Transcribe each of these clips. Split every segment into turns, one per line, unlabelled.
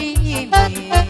chi miệng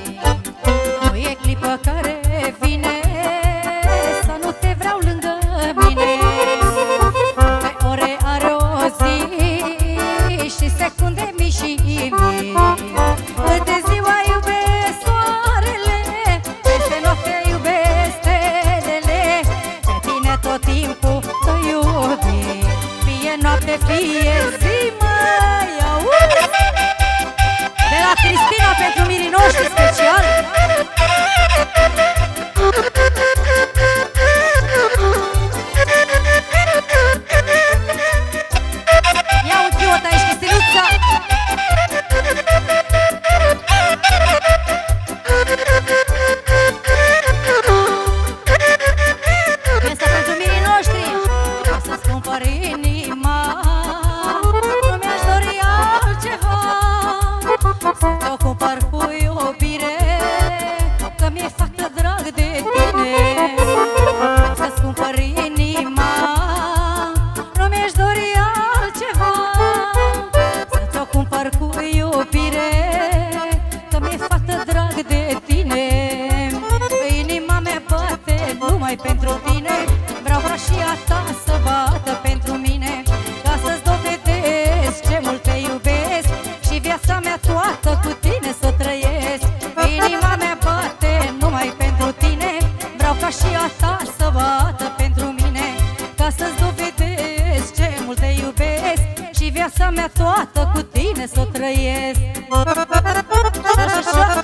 viața mea toată cu tine să o trăiesc.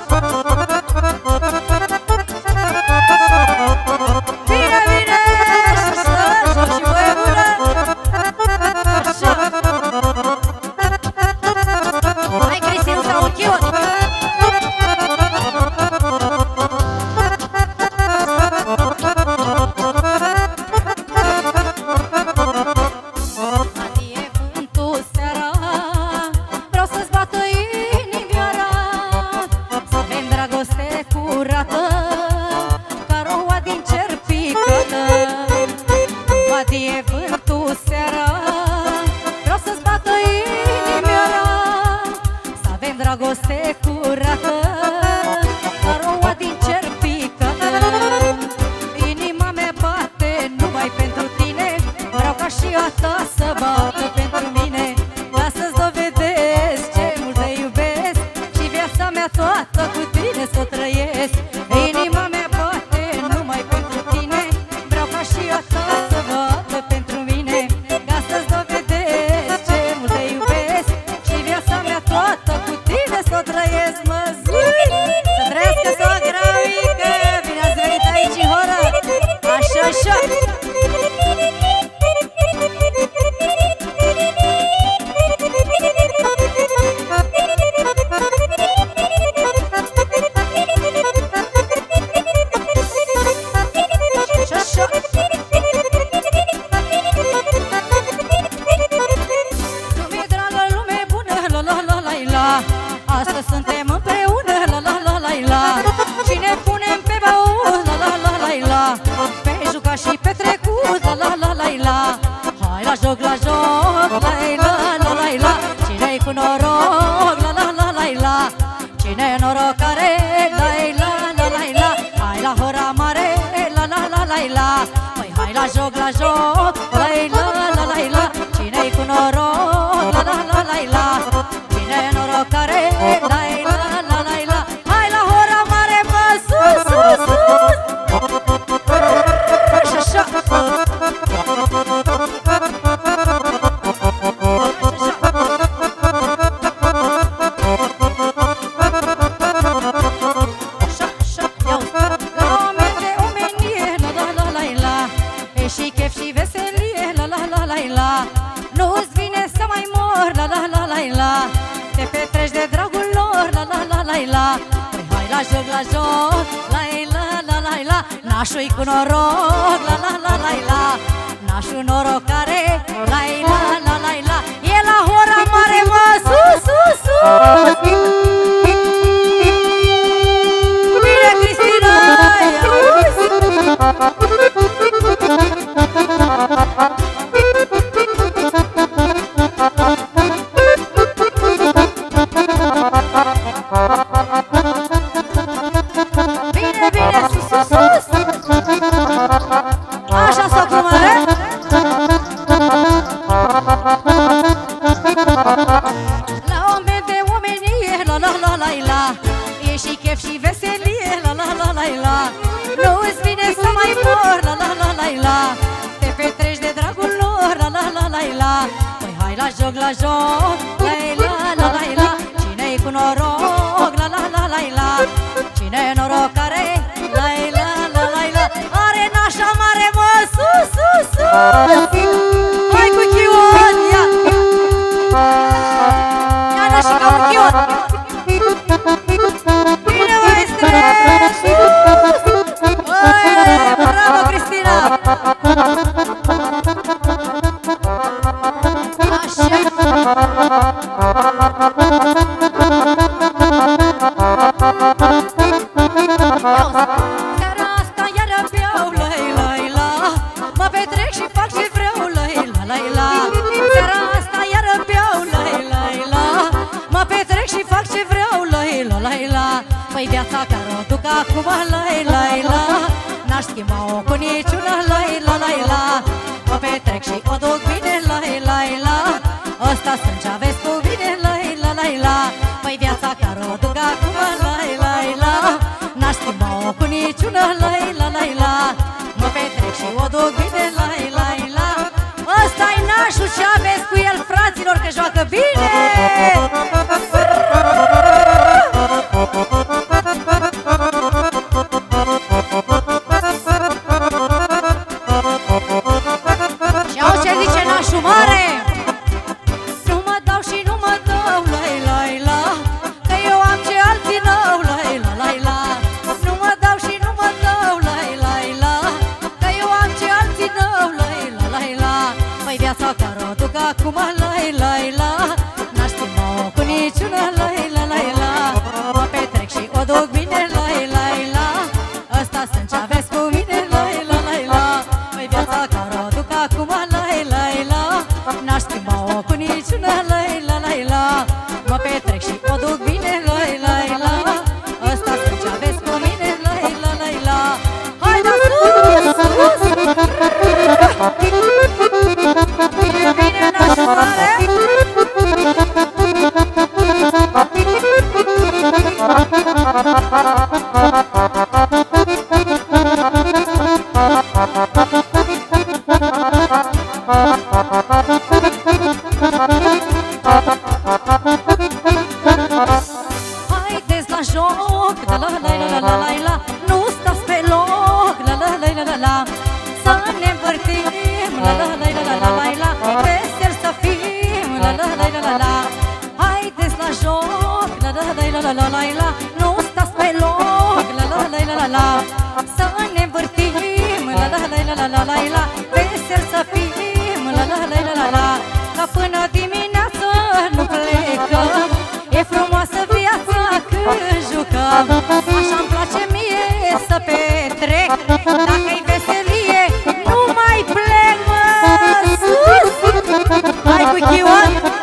他说 noroc la joc La la la la la Nașul-i cu noroc La la la la la. Nașul norocare La la la la la E la hora mare mă Sus, sus, sus
la
joc, la joc Lai la la la la. Cine-i cu noroc La la la la la. Cine-i norocare Lai la la la la. Are nașa mare mă sus, sus, sus. tata roduca acum lai lai la. N-aș schimba-o cu niciuna lai la lai la. O petrec și o duc bine lai lai la. Ăsta sângea vezi tu bine lai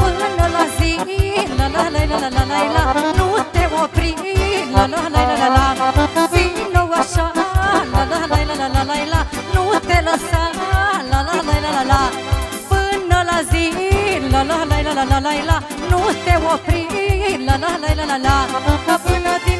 Până la zi, la la la la la la la Nu te opri, la la la la la la Vino așa, la la la la la la la la Nu te lăsa, la la la la la la Până la zi, la la la la la la la la Nu te opri, la la la la la la Până din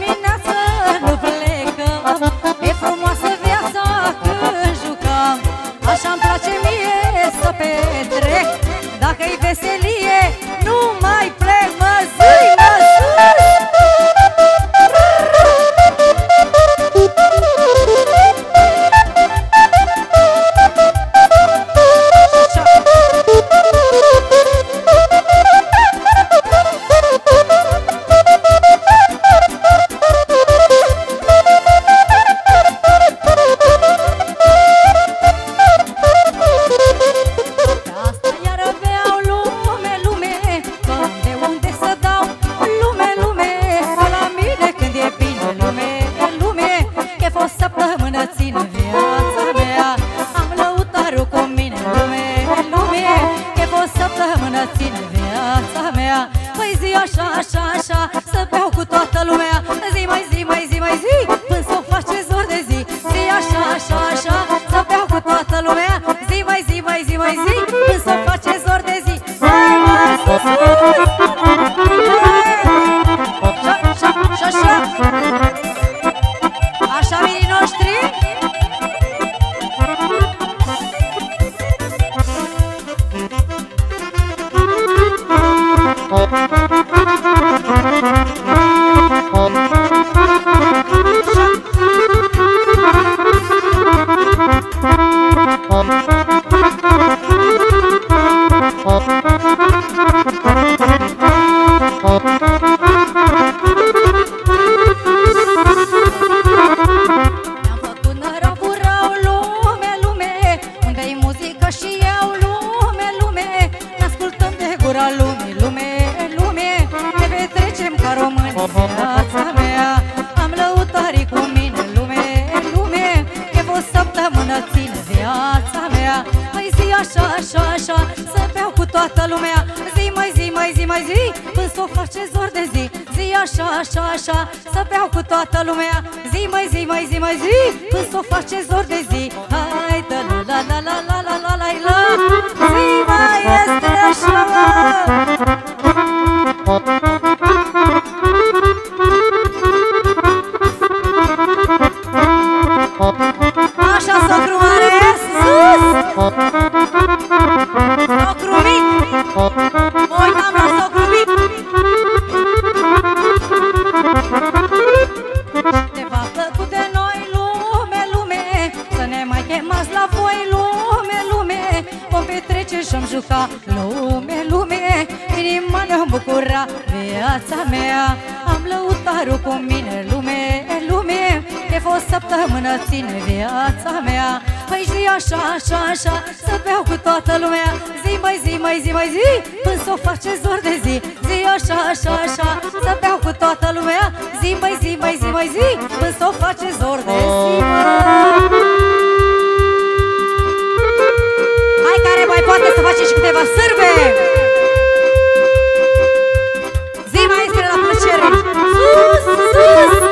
mai zi, mai zi, mai zi Până s-o face zor de zi. Hai, da, la, la, la, la, la, la, la, la, la. Zi mai este așa Așa, săptămână, ține viața mea. Păi zi așa, așa, așa Să beau cu toată lumea. Zi, mai zi, mai zi, mai zi Până s-o face zor de zi. Zi așa, așa, așa Să beau cu toată lumea. Zi, mai zi, mai zi, mai zi Până s-o face zor de zi. Mă. Hai care mai poate să face și câteva sârbe Zi maestre la plăcere. Sus, sus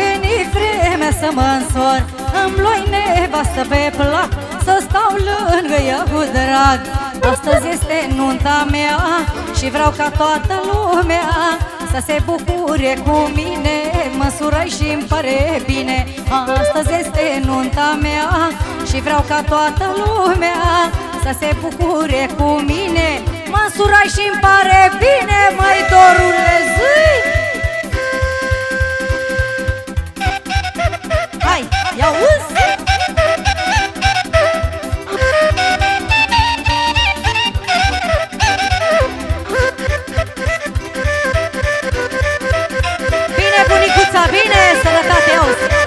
Veni vremea să mă însor. Îmi luai nevastă pe plac Să stau lângă ea cu drag. Frunzuliță de mohor Veni vremea să mă însor Îmi luai nevastă pe plac Să stau lângă ea cu drag Astăzi este nunta mea Și vreau ca toată lumea Să se bucure cu mine. Măsură și îmi pare bine. Astăzi este nunta mea Și vreau ca toată lumea Să se bucure cu mine. Măsură și îmi pare bine Mai dorule zi house.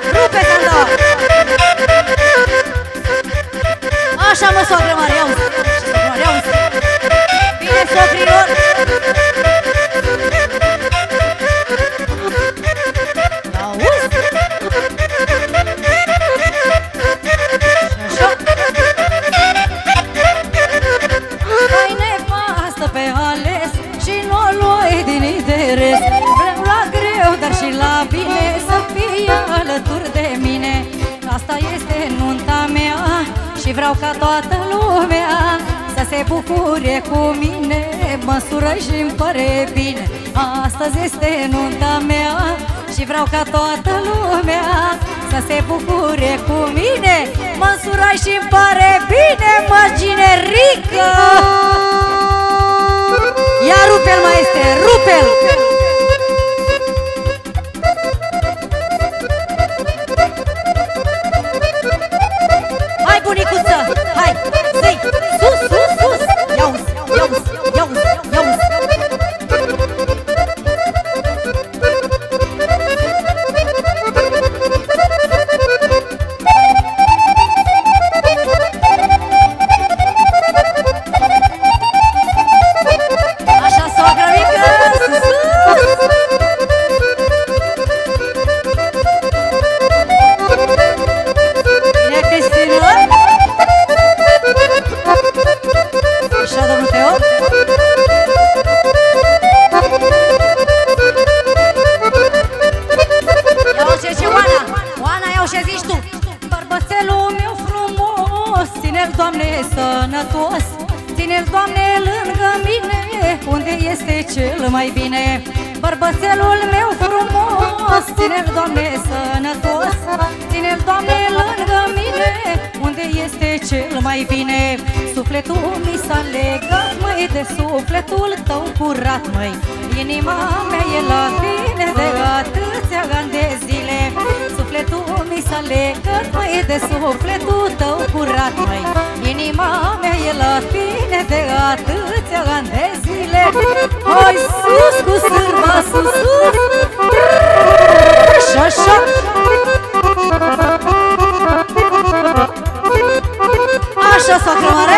Astăzi este nunta mea Și vreau ca toată lumea Să se bucure cu mine Măsură și îmi pare bine Mă generică Ia rupe-l, maestre, rupe-l! Hai, Oana, iau ce zici tu! Bărbățelul meu frumos, ține-l, Doamne, sănătos Ține-l, Doamne, lângă mine, unde este cel mai bine? Bărbățelul meu frumos, ține-l, Doamne, sănătos Ține-l, Doamne, lângă mine, unde este cel mai bine? Sufletul mi s-a legat, măi, de sufletul tău curat, măi. Inima mea e la tine de atâția ani de zile Sufletul mi s-a legat, măi, de sufletul tău curat, măi. Inima mea e la tine de atâția ani de zile. Hai sus cu sârma, sus, sus. Și așa. Așa, soacră mare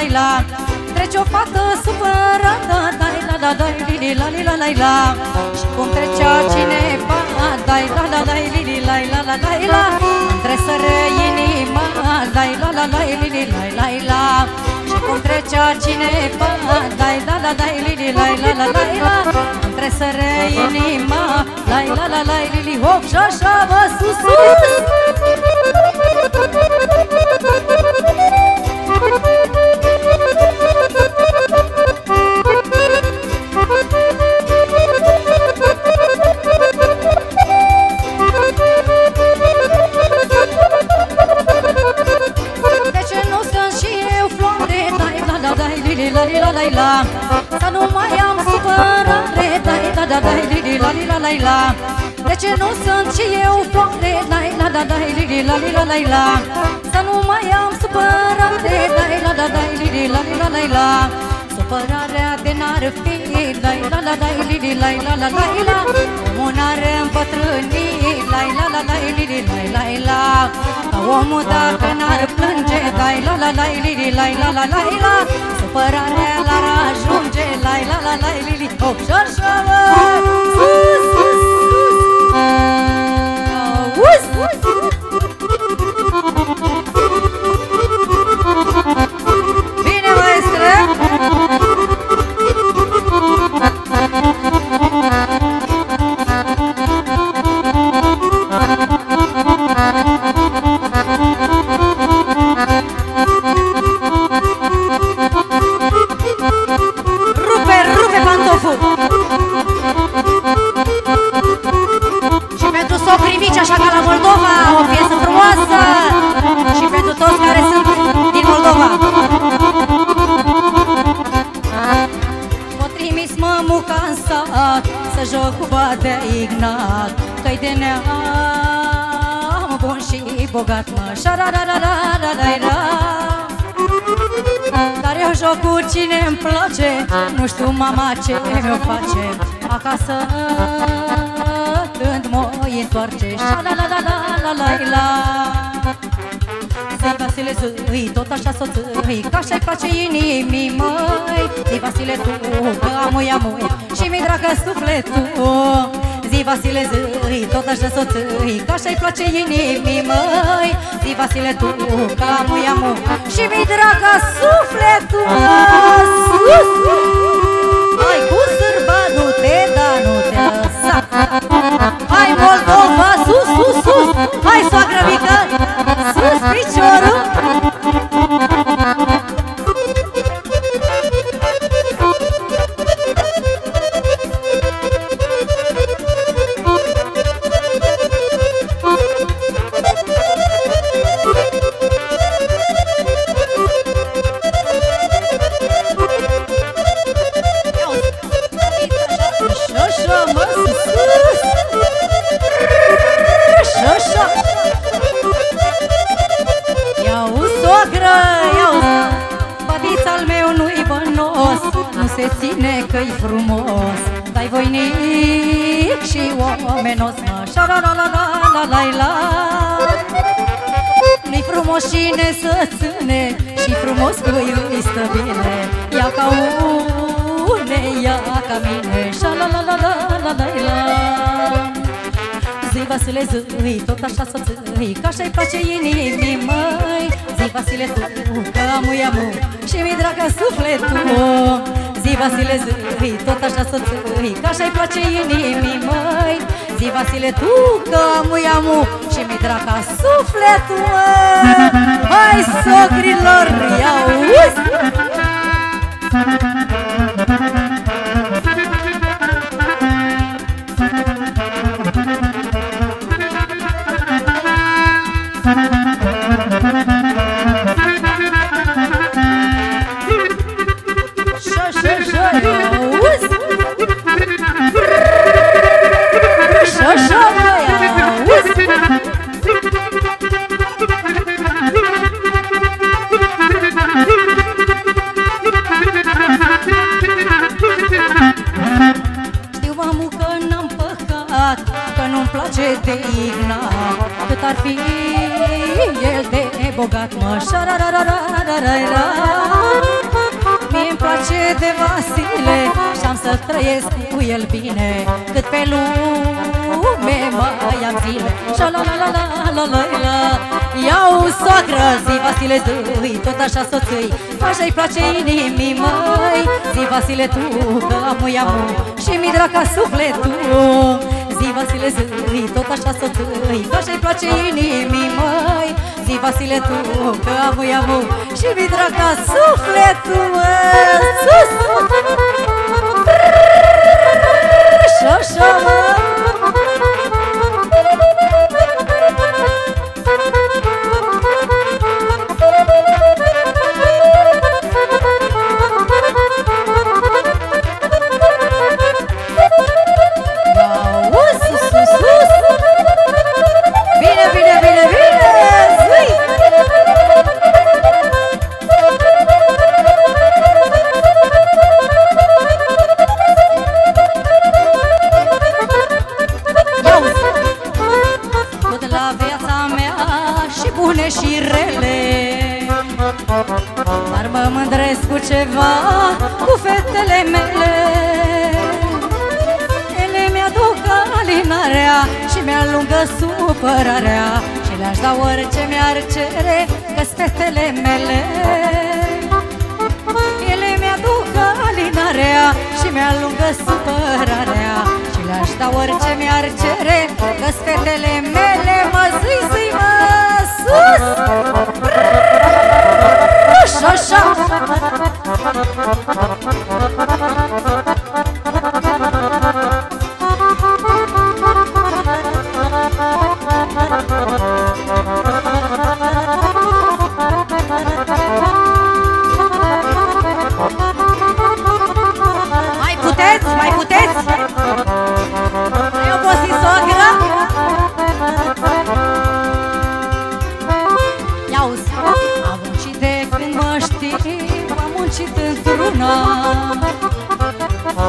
li la li la la la Trece o fată supărată Dai la da dai li li la li la la la. Și cum trecea cineva Dai la la dai li li la la la la la. Între sără inima Dai la la la li li la la la. Și cum trecea cineva Dai la la dai li li lai la la la la. Între sără inima Lai la la la li li hop și așa vă sus sus De li la li la la la Să nu mai am supărare Dai la la dai li li la li la la la De ce nu sunt și eu floare Dai la la dai li li la li la la la Să nu mai am supărare Dai la la dai li li la li la la la Supărarea de n-ar fi Dai la la dai li li la la la la la Omul n-ar împătrâni Lai la la la li li la la la Ca omul dacă n-ar plânge Dai la la la li li la la la la la Supărarea l-ar ajunge Lai la la la li li Hop și așa mă Sus, sus, sus Auzi? Să joc cu badea Ignat Că-i de neam. Bun și bogat mă Șarararararara Dar eu joc cu cine îmi place Nu știu mama ce mi-o face. Acasă când mă întoarce Șarararararara Zi Vasile zâi, tot așa să ții Ca așa-i place inimii măi. Zi Vasile tu, că amu amu Și mi-i dragă sufletul Zi Vasile zâi, tot așa să ții Ca așa-i place inimii măi. Zi Vasile tu, că amu amu Și mi-i dragă sufletul Sus! Hai cu sârba, nu te da, nu te lăsa. Hai îi stă bine Ia ca une, ia ca mine Șa-la-la-la-la-la-la-la. Zi Vasile zi, tot așa să ții Că așa-i place inimii măi. Zi Vasile tu, că amu amu Și mi dragă sufletul Zi Vasile zi, tot așa să ții Că așa-i place inimii măi. Zi Vasile tu, că amu amu Și mi dragă sufletul Hai socrilor, ia uzi Șarararararara Mie-mi place de Vasile Și-am să trăiesc cu el bine. Cât pe lume mai am zile. Șa la la la la la la la. Iau soacră, zi Vasile zi Tot așa să ții Așa-i place inimii măi. Zi Vasile tu, că amu amu Și mi draca sufletul. Zi Vasile zi Tot așa să ții Așa-i place inimii măi Zi Vasile tu, că amu amu Și mi draca sufletul măi Sus! Așa, așa, mă și mi-alungă supărarea Și le-aș da orice mi-ar cere, că fetele mele Ele mi-aduc alinarea și mi-alungă supărarea Și le-aș da orice mi-ar cere, că fetele mele Mă zi, zi, mă, sus! Așa, așa! timp am muncit într-una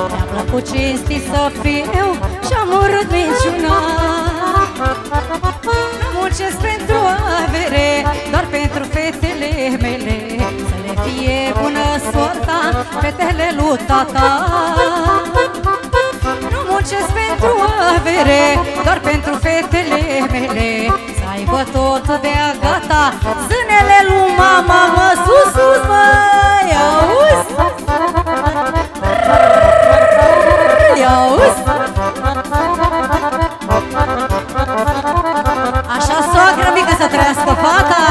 Mi-a plăcut cinstit să fiu și-am urât minciuna. Muncesc pentru avere, doar pentru fetele mele. Să le fie bună soarta, fetele lui tata. Nu muncesc pentru avere, doar pentru fetele mele aibă tot de a gata Zânele lui mama mă sus, sus, măi, auzi? auzi? Așa soacră mică să trăiască fata,